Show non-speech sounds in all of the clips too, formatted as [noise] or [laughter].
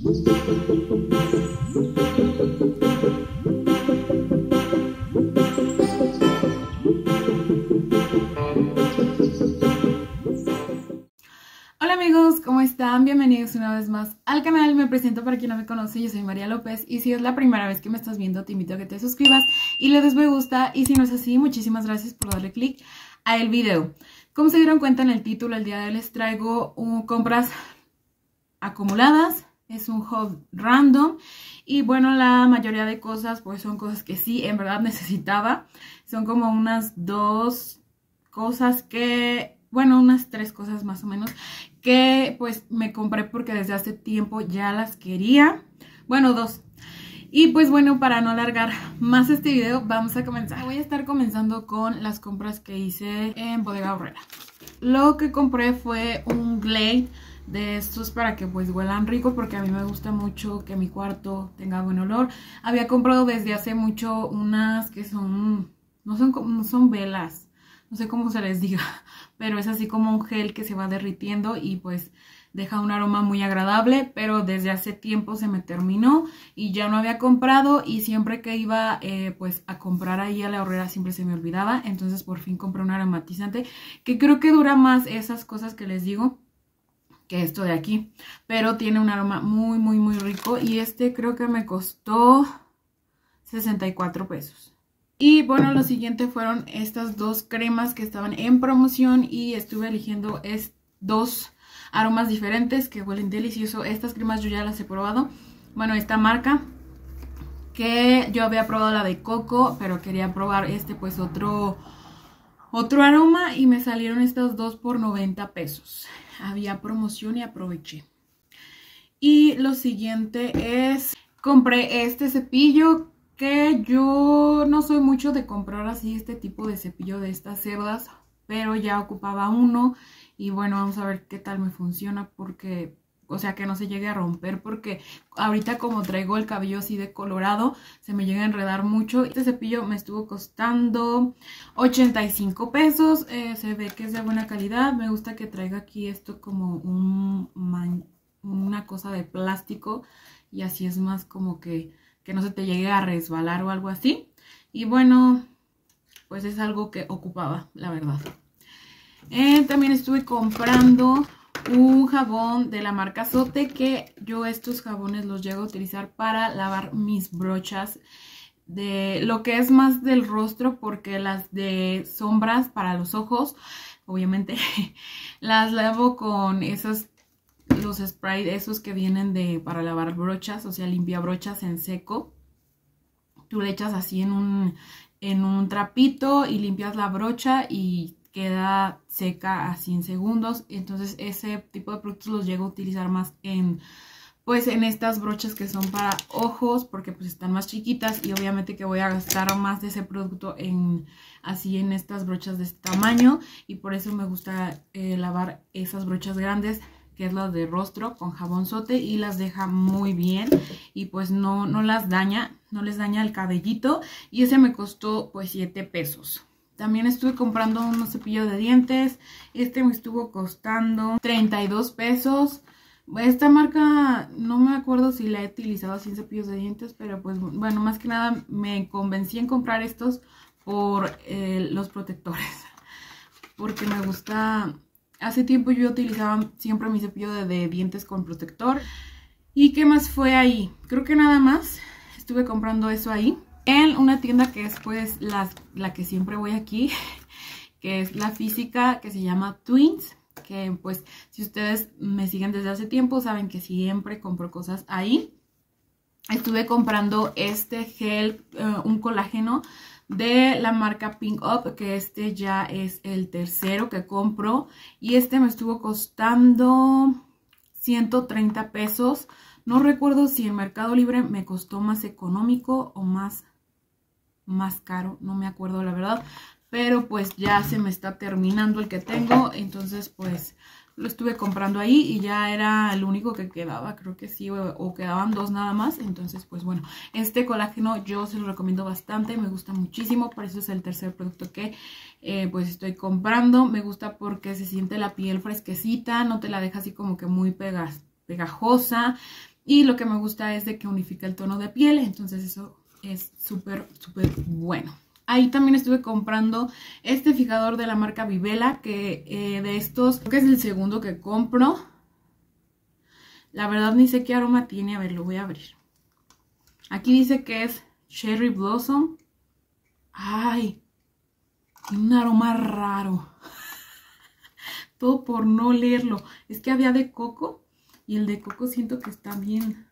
Hola amigos, ¿cómo están? Bienvenidos una vez más al canal. Me presento para quien no me conoce, yo soy María López y si es la primera vez que me estás viendo te invito a que te suscribas y le des me gusta y si no es así, muchísimas gracias por darle click a el video. Como se dieron cuenta en el título, el día de hoy les traigo compras acumuladas, es un haul random y bueno, la mayoría de cosas pues son cosas que sí, en verdad [laughs] necesitaba. Son como unas dos cosas que bueno, unas tres cosas más o menos, que pues me compré porque desde hace tiempo ya las quería. Bueno, dos. Y pues bueno, para no alargar más este video, vamos a comenzar. Voy a estar comenzando con las compras que hice en Bodega Horrera. Lo que compré fue un Glade de estos para que pues huelan rico porque a mí me gusta mucho que mi cuarto tenga buen olor. Había comprado desde hace mucho unas que son, no son, no son velas, no sé cómo se les [laughs] diga, pero es así como un gel que se va derritiendo y pues deja un aroma muy agradable, pero desde hace tiempo se me terminó y ya no había comprado y siempre que iba eh, pues a comprar ahí a la horrera siempre se me olvidaba, entonces por fin compré un aromatizante que creo que dura más esas cosas que les digo que esto de aquí, pero tiene un aroma muy muy muy rico y este creo que me costó 64 pesos. Y bueno, lo siguiente fueron estas dos cremas que estaban en promoción y estuve eligiendo dos aromas diferentes que huelen delicioso. Estas cremas yo ya las he probado. Bueno, esta marca que yo había probado la de coco, pero quería probar este pues otro, otro aroma y me salieron estas dos por 90 pesos. Había promoción y aproveché. Y lo siguiente es, compré este cepillo que yo no soy mucho de comprar así este tipo de cepillo de estas cerdas, pero ya ocupaba uno y bueno, vamos a ver qué tal me funciona porque, o sea, que no se llegue a romper porque ahorita como traigo el cabello así de colorado, se me llega a enredar mucho. Este cepillo me estuvo costando 85 pesos, eh, se ve que es de buena calidad, me gusta que traiga aquí esto como un una cosa de plástico y así es más como que que no se te llegue a resbalar o algo así. Y bueno, pues es algo que ocupaba, la verdad. Eh, también estuve comprando un jabón de la marca Sote que yo estos jabones los llego a utilizar para lavar mis brochas de lo que es más del rostro porque las de sombras para los ojos obviamente [laughs] las lavo con esos los sprays esos que vienen de para lavar brochas, o sea, limpia brochas en seco. Tú le echas así en un, en un trapito y limpias la brocha y queda seca así en segundos. Entonces ese tipo de productos los llego a utilizar más en pues en estas brochas que son para ojos porque pues están más chiquitas y obviamente que voy a gastar más de ese producto en así en estas brochas de este tamaño y por eso me gusta eh, lavar esas brochas grandes que es la de rostro con jabón sote y las deja muy bien y pues no, no las daña, no les daña el cabellito y ese me costó pues 7 pesos. También estuve comprando un cepillo de dientes, este me estuvo costando 32 pesos. Esta marca no me acuerdo si la he utilizado sin cepillos de dientes, pero pues bueno, más que nada me convencí en comprar estos por eh, los protectores. Porque me gusta Hace tiempo yo utilizaba siempre mi cepillo de, dientes con protector. ¿Y qué más fue ahí? Creo que nada más. Estuve comprando eso ahí. En una tienda que es pues la, la que siempre voy aquí. [laughs] Que es la física que se llama Twins. Que pues si ustedes me siguen desde hace tiempo saben que siempre compro cosas ahí. Estuve comprando este gel, eh, un colágeno de la marca Pink Up, que este ya es el tercero que compro. Y este me estuvo costando 130 pesos. No recuerdo si en Mercado Libre me costó más económico o más, más caro. No me acuerdo la verdad. Pero pues ya se me está terminando el que tengo. Entonces pues lo estuve comprando ahí y ya era el único que quedaba, creo que sí, o, quedaban dos nada más. Entonces, pues bueno, este colágeno yo se lo recomiendo bastante, me gusta muchísimo, por eso es el tercer producto que eh, pues estoy comprando. Me gusta porque se siente la piel fresquecita, no te la deja así como que muy pegajosa. Y lo que me gusta es de que unifica el tono de piel, entonces eso es súper, súper bueno. Ahí también estuve comprando este fijador de la marca Vivela, que eh, de estos, creo que es el segundo que compro. La verdad ni sé qué aroma tiene, a ver, lo voy a abrir. Aquí dice que es Cherry Blossom. Ay, tiene un aroma raro. [laughs] Todo por no leerlo. Es que había de coco y el de coco siento que está bien.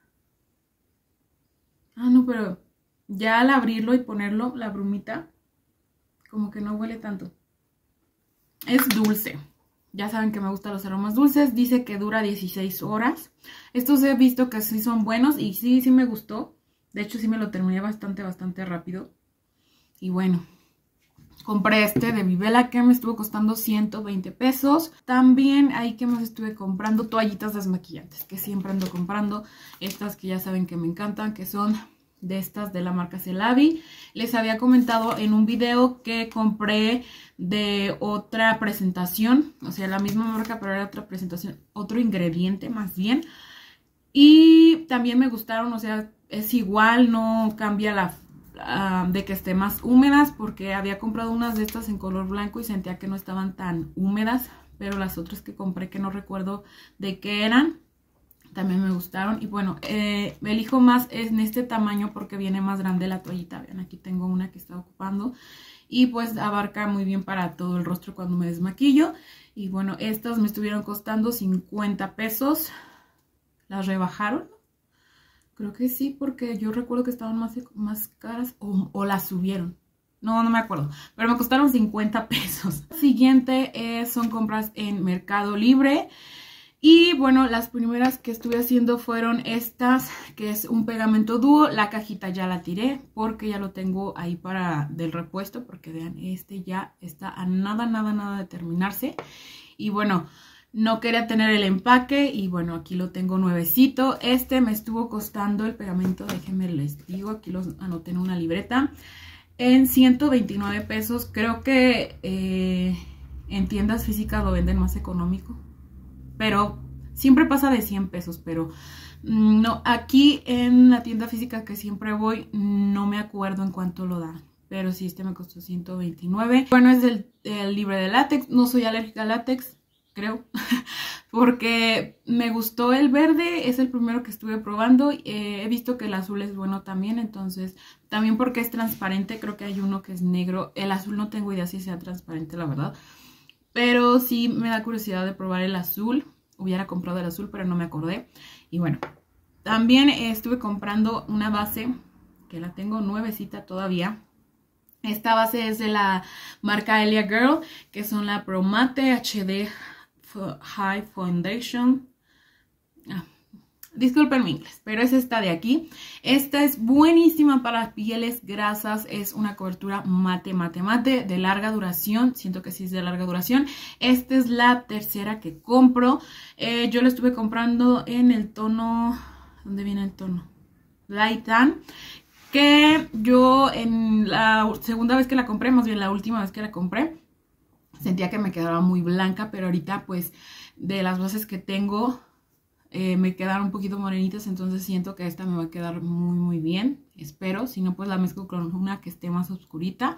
Ah, no, pero ya al abrirlo y ponerlo, la brumita, como que no huele tanto. Es dulce. Ya saben que me gustan los aromas dulces. Dice que dura 16 horas. Estos he visto que sí son buenos y sí, sí me gustó. De hecho, sí me lo terminé bastante, bastante rápido. Y bueno, compré este de Vivela que me estuvo costando 120 pesos. También ahí que más estuve comprando toallitas desmaquillantes, que siempre ando comprando. Estas que ya saben que me encantan, que son de estas de la marca Celavi. Les había comentado en un video que compré de otra presentación, o sea, la misma marca, pero era otra presentación, otro ingrediente más bien. Y también me gustaron, o sea, es igual, no cambia la ah, de que esté más húmedas porque había comprado unas de estas en color blanco y sentía que no estaban tan húmedas, pero las otras que compré que no recuerdo de qué eran, también me gustaron. Y bueno, eh, elijo más en este tamaño porque viene más grande la toallita. Vean, aquí tengo una que está ocupando. Y pues abarca muy bien para todo el rostro cuando me desmaquillo. Y bueno, estas me estuvieron costando 50 pesos. Las rebajaron. Creo que sí, porque yo recuerdo que estaban más, más caras o, las subieron. No, no me acuerdo. Pero me costaron 50 pesos. [laughs] Siguiente eh, son compras en Mercado Libre. Y bueno, las primeras que estuve haciendo fueron estas, que es un pegamento dúo. La cajita ya la tiré porque ya lo tengo ahí para del repuesto. Porque vean, este ya está a nada, nada, nada de terminarse. Y bueno, no quería tener el empaque y bueno, aquí lo tengo nuevecito. Este me estuvo costando el pegamento, déjenme les digo, aquí los anoté en una libreta. En 129 pesos, creo que eh, en tiendas físicas lo venden más económico pero siempre pasa de 100 pesos, pero mm, no, aquí en la tienda física que siempre voy, no me acuerdo en cuánto lo dan. Pero sí, este me costó 129. Bueno, es del, libre de látex. No soy alérgica al látex, creo. [laughs] porque me gustó el verde. Es el primero que estuve probando. Eh, he visto que el azul es bueno también. Entonces, también porque es transparente. Creo que hay uno que es negro. El azul no tengo idea si sea transparente, la verdad. Pero sí me da curiosidad de probar el azul. Hubiera comprado el azul, pero no me acordé. Y bueno, también estuve comprando una base que la tengo nuevecita todavía. Esta base es de la marca Elia Girl, que son la Promate HD High Foundation. Ah, disculpen mi inglés, pero es esta de aquí. Esta es buenísima para pieles grasas, es una cobertura mate, mate, mate, de larga duración, siento que sí es de larga duración. Esta es la tercera que compro, eh, yo la estuve comprando en el tono, ¿dónde viene el tono? Light Tan, que yo en la segunda vez que la compré, más bien la última vez que la compré, sentía que me quedaba muy blanca, pero ahorita pues de las bases que tengo eh, me quedaron un poquito morenitas, entonces siento que esta me va a quedar muy muy bien, espero, si no pues la mezclo con una que esté más oscurita.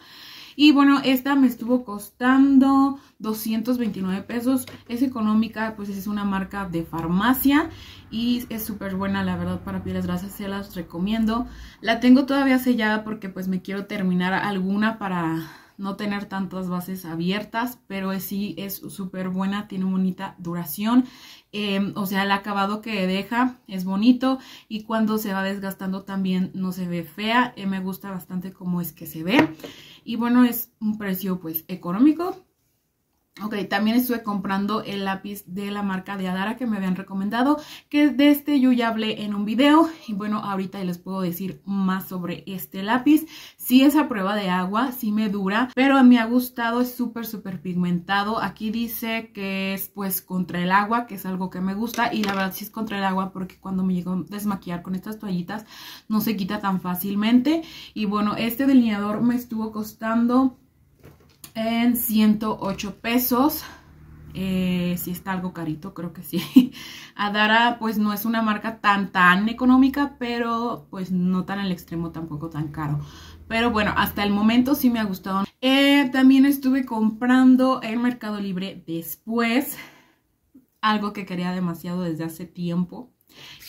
Y bueno, esta me estuvo costando 229 pesos, es económica, pues es una marca de farmacia y es súper buena la verdad para pieles grasas, se las recomiendo. La tengo todavía sellada porque pues me quiero terminar alguna para no tener tantas bases abiertas, pero sí es súper buena, tiene bonita duración. Em, o sea, el acabado que deja es bonito y cuando se va desgastando también no se ve fea. Eh, me gusta bastante cómo es que se ve. Y bueno, es un precio pues económico Ok, también estuve comprando el lápiz de la marca de Adara que me habían recomendado, que de este yo ya hablé en un video y bueno, ahorita les puedo decir más sobre este lápiz. Sí es a prueba de agua, sí me dura, pero me ha gustado, es súper súper pigmentado. Aquí dice que es pues contra el agua, que es algo que me gusta y la verdad sí es contra el agua porque cuando me llego a desmaquillar con estas toallitas no se quita tan fácilmente. Y bueno, este delineador me estuvo costando en 108 pesos. Eh, si está algo carito, creo que sí. [laughs] Adara pues no es una marca tan tan económica, pero pues no tan al extremo tampoco tan caro. Pero bueno, hasta el momento sí me ha gustado. Eh, también estuve comprando en Mercado Libre después algo que quería demasiado desde hace tiempo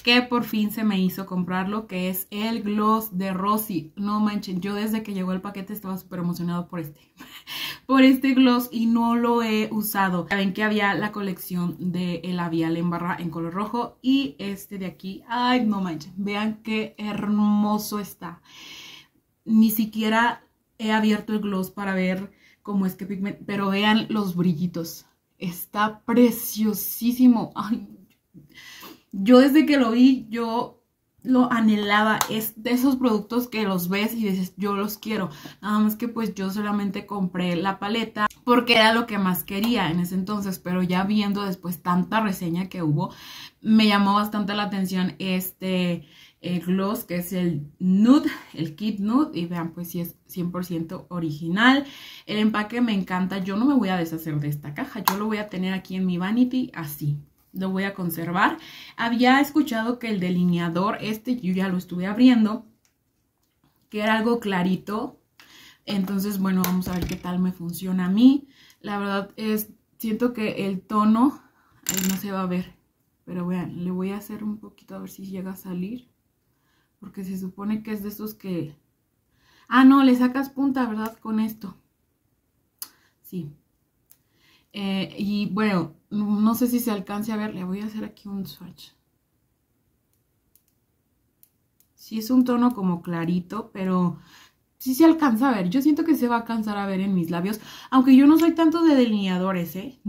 que por fin se me hizo comprarlo, que es el gloss de Rosy. No manchen, yo desde que llegó el paquete estaba súper emocionado por este, [laughs] por este gloss y no lo he usado. Saben que había la colección de el labial en barra en color rojo y este de aquí, ay no manchen, vean qué hermoso está. Ni siquiera he abierto el gloss para ver cómo es que pigmento, pero vean los brillitos. Está preciosísimo. Ay, yo desde que lo vi, yo lo anhelaba. Es de esos productos que los ves y dices, yo los quiero. Nada más que pues yo solamente compré la paleta porque era lo que más quería en ese entonces. Pero ya viendo después tanta reseña que hubo, me llamó bastante la atención este el gloss que es el nude, el kit nude y vean pues si es 100% original. El empaque me encanta, yo no me voy a deshacer de esta caja, yo lo voy a tener aquí en mi vanity así lo voy a conservar. Había escuchado que el delineador, este yo ya lo estuve abriendo, que era algo clarito. Entonces, bueno, vamos a ver qué tal me funciona a mí. La verdad es, siento que el tono, ahí no se va a ver. Pero vean, le voy a hacer un poquito a ver si llega a salir. Porque se supone que es de esos que... Ah, no, le sacas punta, ¿verdad? Con esto. Sí. Eh, y bueno, no sé si se alcance a ver, le voy a hacer aquí un swatch. Sí es un tono como clarito, pero sí se alcanza a ver. Yo siento que se va a alcanzar a ver en mis labios, aunque yo no soy tanto de delineadores, ¿eh?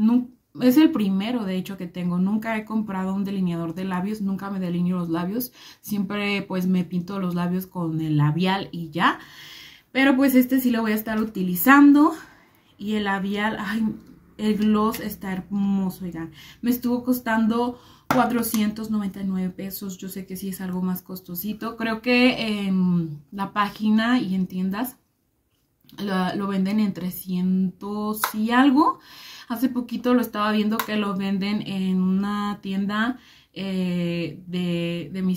es el primero, de hecho, que tengo. Nunca he comprado un delineador de labios, nunca me delineo los labios. Siempre, pues, me pinto los labios con el labial y ya. Pero, pues, este sí lo voy a estar utilizando. Y el labial, ay, el gloss está hermoso, oigan. Me estuvo costando 499 pesos. Yo sé que sí es algo más costosito. Creo que en la página y en tiendas lo, venden en 300 y algo. Hace poquito lo estaba viendo que lo venden en una tienda eh, de, de, mi,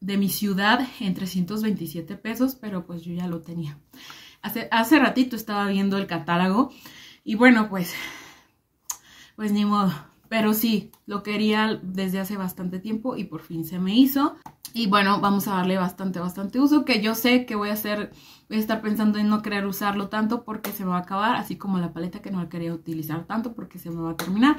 de, mi, ciudad en 327 pesos, pero pues yo ya lo tenía. Hace, hace ratito estaba viendo el catálogo y bueno, pues, pues ni modo. Pero sí, lo quería desde hace bastante tiempo y por fin se me hizo. Y bueno, vamos a darle bastante, bastante uso, que yo sé que voy a hacer, voy a estar pensando en no querer usarlo tanto porque se me va a acabar, así como la paleta que no quería utilizar tanto porque se me va a terminar.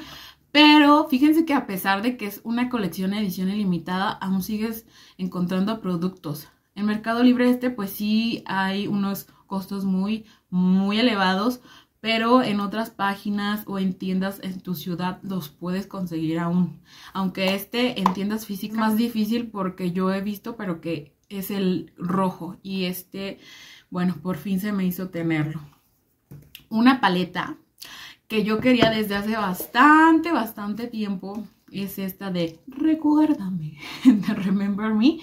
Pero fíjense que a pesar de que es una colección edición ilimitada, aún sigues encontrando productos. En Mercado Libre este pues sí hay unos costos muy, muy elevados, pero en otras páginas o en tiendas en tu ciudad los puedes conseguir aún. Aunque este en tiendas físicas es más difícil porque yo he visto, pero que es el rojo y este, bueno, por fin se me hizo tenerlo. Una paleta que yo quería desde hace bastante, bastante tiempo es esta de Recuérdame, [laughs] de Remember Me,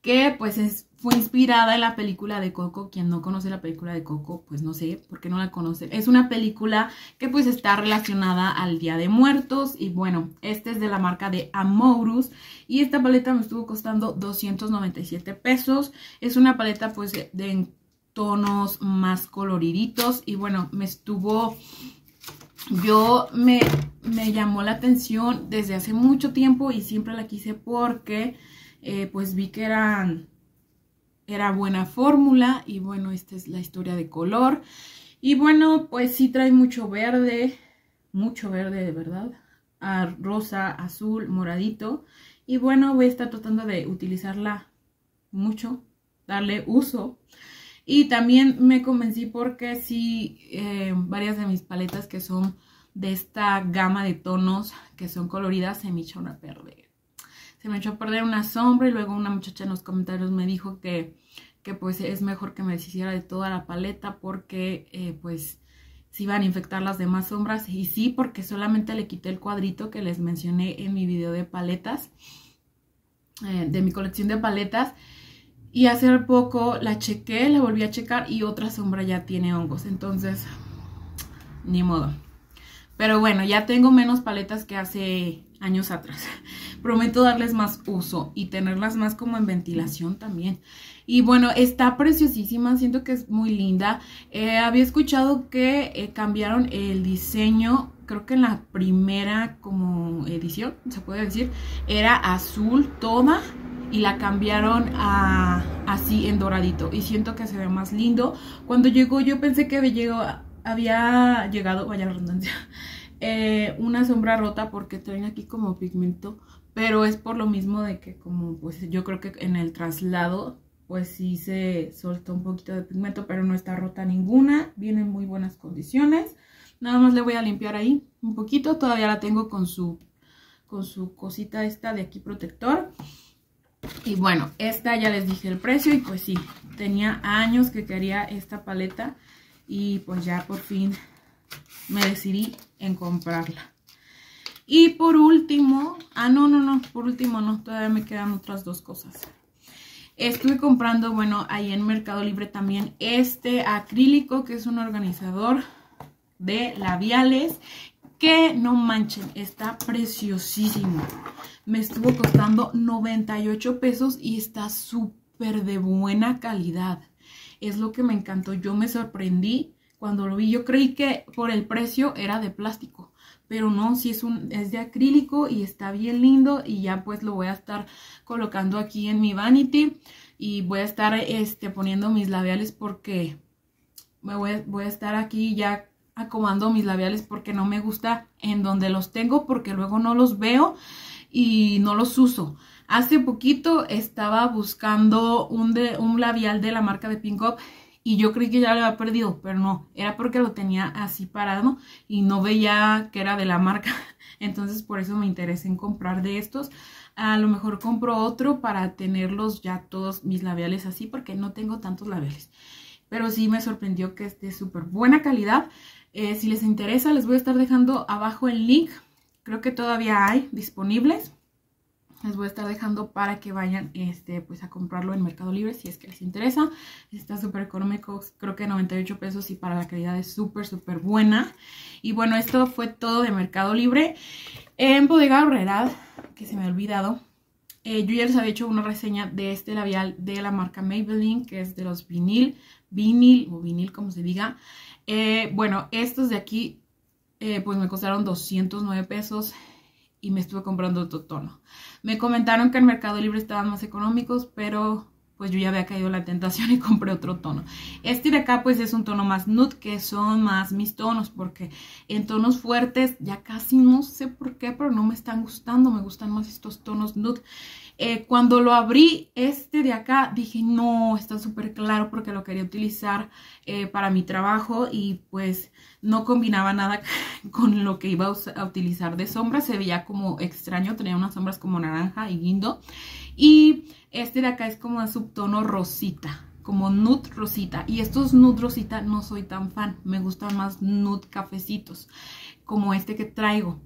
que pues es fue inspirada en la película de Coco. Quien no conoce la película de Coco, pues no sé por qué no la conoce. Es una película que pues está relacionada al Día de Muertos. Y bueno, este es de la marca de Amourus. Y esta paleta me estuvo costando 297 pesos. Es una paleta pues de tonos más coloriditos. Y bueno, me estuvo... Yo me, me llamó la atención desde hace mucho tiempo y siempre la quise porque eh, pues vi que eran era buena fórmula y bueno, esta es la historia de color. Y bueno, pues sí trae mucho verde, mucho verde de verdad, a rosa, azul, moradito. Y bueno, voy a estar tratando de utilizarla mucho, darle uso. Y también me convencí porque sí, eh, varias de mis paletas que son de esta gama de tonos que son coloridas se me echaron a perder se me echó a perder una sombra y luego una muchacha en los comentarios me dijo que, que pues es mejor que me deshiciera de toda la paleta porque eh, pues se iban a infectar las demás sombras. Y sí porque solamente le quité el cuadrito que les mencioné en mi video de paletas eh, de mi colección de paletas. Y hace poco la chequé, la volví a checar y otra sombra ya tiene hongos. Entonces ni modo. Pero bueno, ya tengo menos paletas que hace años atrás. [laughs] Prometo darles más uso y tenerlas más como en ventilación también. Y bueno, está preciosísima, siento que es muy linda. Eh, había escuchado que eh, cambiaron el diseño, creo que en la primera como edición, se puede decir, era azul toda y la cambiaron a así en doradito y siento que se ve más lindo. Cuando llegó yo pensé que había había llegado, vaya la redundancia, eh, una sombra rota porque traen aquí como pigmento, pero es por lo mismo de que como pues yo creo que en el traslado pues sí se soltó un poquito de pigmento, pero no está rota ninguna, viene en muy buenas condiciones. Nada más le voy a limpiar ahí un poquito, todavía la tengo con su, con su cosita esta de aquí protector. Y bueno, esta ya les dije el precio y pues sí, tenía años que quería esta paleta y pues ya por fin me decidí en comprarla. Y por último, ah no, no, no, por último no, todavía me quedan otras dos cosas. Estuve comprando, bueno, ahí en Mercado Libre también este acrílico que es un organizador de labiales que no manchen, está preciosísimo. Me estuvo costando 98 pesos y está súper de buena calidad. Es lo que me encantó, yo me sorprendí cuando lo vi. Yo creí que por el precio era de plástico, pero no, sí es, un, es de acrílico y está bien lindo y ya pues lo voy a estar colocando aquí en mi vanity y voy a estar este, poniendo mis labiales porque me voy, voy a estar aquí ya acomodando mis labiales porque no me gusta en donde los tengo porque luego no los veo y no los uso. Hace poquito estaba buscando un, de, un labial de la marca de Pink Up y yo creí que ya lo había perdido, pero no, era porque lo tenía así parado y no veía que era de la marca. [laughs] Entonces por eso me interesé en comprar de estos. A lo mejor compro otro para tenerlos ya todos mis labiales así porque no tengo tantos labiales. Pero sí me sorprendió que es de súper buena calidad. Eh, si les interesa les voy a estar dejando abajo el link. Creo que todavía hay disponibles les voy a estar dejando para que vayan este, pues a comprarlo en Mercado Libre si es que les interesa. Está súper económico, creo que 98 pesos y para la calidad es súper, súper buena. Y bueno, esto fue todo de Mercado Libre. En Bodega Herrera, que se me ha olvidado, eh, yo ya les había hecho una reseña de este labial de la marca Maybelline, que es de los vinil, vinil o vinil como se diga. Eh, bueno, estos de aquí eh, pues me costaron 209 pesos y me estuve comprando otro tono. Me comentaron que en Mercado Libre estaban más económicos, pero pues yo ya había caído la tentación y [laughs] compré otro tono. Este de acá pues es un tono más nude, que son más mis tonos, porque en tonos fuertes ya casi no sé por qué, pero no me están gustando, me gustan más estos tonos nude. Eh, cuando lo abrí, este de acá, dije, no, está súper claro porque lo quería utilizar eh, para mi trabajo y pues no combinaba nada [laughs] con lo que iba a utilizar de sombra. Se veía como extraño, tenía unas sombras como naranja y guindo. Y este de acá es como un subtono rosita como nude rosita y estos nude rosita no soy tan fan, me gustan más nude cafecitos como este que traigo.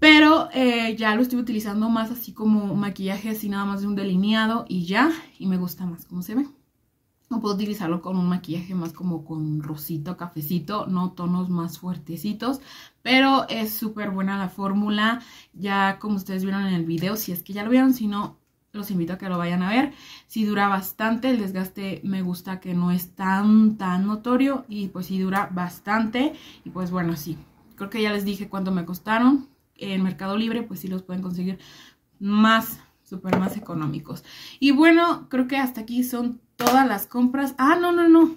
Pero eh, ya lo estoy utilizando más así como maquillaje, así nada más de un delineado y ya. Y me gusta más como se ve. No puedo utilizarlo con un maquillaje más como con rosita o cafecito, no tonos más fuertecitos. Pero es súper buena la fórmula, ya como ustedes vieron en el video, si es que ya lo vieron, si no, los invito a que lo vayan a ver. Si dura bastante, el desgaste me gusta que no es tan, tan notorio y pues si dura bastante. Y pues bueno, sí, creo que ya les dije cuánto me costaron en Mercado Libre, pues sí los pueden conseguir más, súper más económicos. Y bueno, creo que hasta aquí son todas las compras. Ah, no, no, no.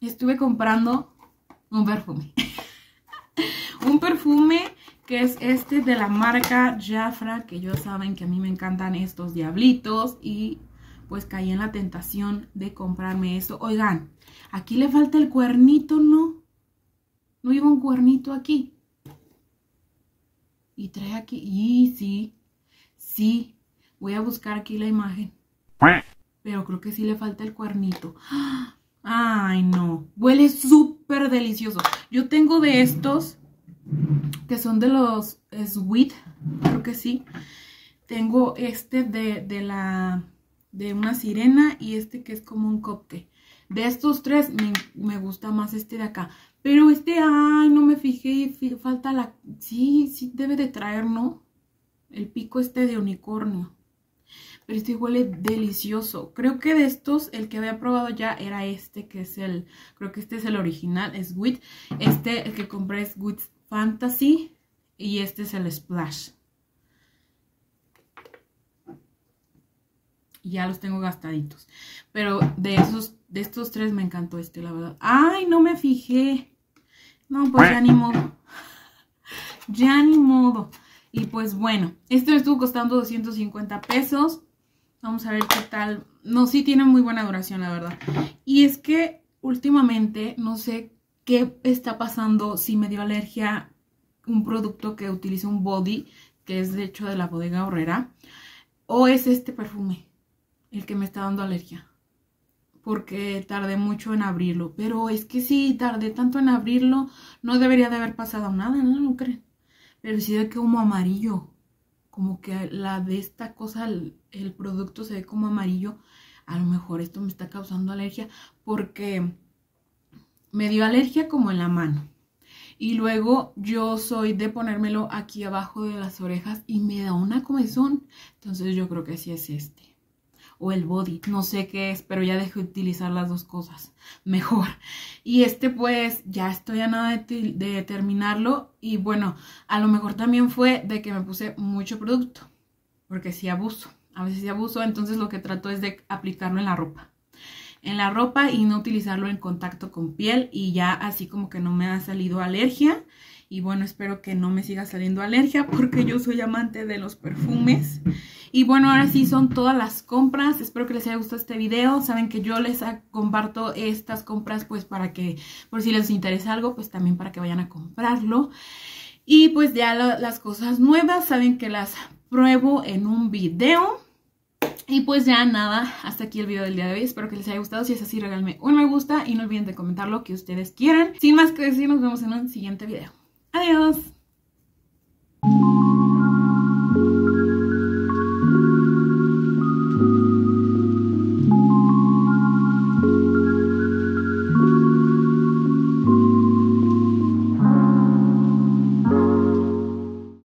Estuve comprando un perfume. [laughs] un perfume que es este de la marca Jafra, que ya saben que a mí me encantan estos diablitos y pues caí en la tentación de comprarme esto. Oigan, aquí le falta el cuernito, ¿no? No iba un cuernito aquí. Y trae aquí, y sí, sí, voy a buscar aquí la imagen. Pero creo que sí le falta el cuernito. Ay, no. Huele súper delicioso. Yo tengo de estos que son de los Sweet, creo que sí. Tengo este de, de la de una sirena y este que es como un cupcake. De estos tres me, me gusta más este de acá. Pero este, ay, no me fijé, falta la... Sí, sí debe de traer, ¿no? El pico este de unicornio. Pero este huele delicioso. Creo que de estos, el que había probado ya era este, que es el... Creo que este es el original, es Wit. Este, el que compré es Wit Fantasy. Y este es el Splash. Y ya los tengo gastaditos. Pero de esos, de estos tres me encantó este, la verdad. ¡Ay, no me fijé! No, pues ya ni modo. [laughs] Ya ni modo. Y pues bueno, este me estuvo costando 250 pesos. Vamos a ver qué tal. No, sí tiene muy buena duración, la verdad. Y es que últimamente no sé qué está pasando, si me dio alergia un producto que utiliza un body, que es de hecho de la bodega horrera, o es este perfume el que me está dando alergia porque tardé mucho en abrirlo. Pero es que si tardé tanto en abrirlo, no debería de haber pasado nada, ¿no? ¿No creen? Pero sí de que como amarillo. Como que la de esta cosa, el, producto se ve como amarillo. A lo mejor esto me está causando alergia porque me dio alergia como en la mano. Y luego yo soy de ponérmelo aquí abajo de las orejas y me da una comezón. Entonces yo creo que sí es este o el body, no sé qué es, pero ya dejé de utilizar las dos cosas, [laughs] mejor. Y este pues ya estoy a nada de, terminarlo y bueno, a lo mejor también fue de que me puse mucho producto, porque si abuso, a veces sí abuso, entonces lo que trato es de aplicarlo en la ropa. En la ropa y no utilizarlo en contacto con piel y ya así como que no me ha salido alergia. Y bueno, espero que no me siga saliendo alergia porque yo soy amante de los perfumes. Y bueno, ahora sí son todas las compras. Espero que les haya gustado este video. Saben que yo les comparto estas compras pues para que, por si les interesa algo, pues también para que vayan a comprarlo. Y pues ya las cosas nuevas, saben que las pruebo en un video. Y pues ya nada, hasta aquí el video del día de hoy. Espero que les haya gustado. Si es así, regálenme un me gusta y no olviden de comentar lo que ustedes quieran. Sin más que decir, nos vemos en un siguiente video. Adiós.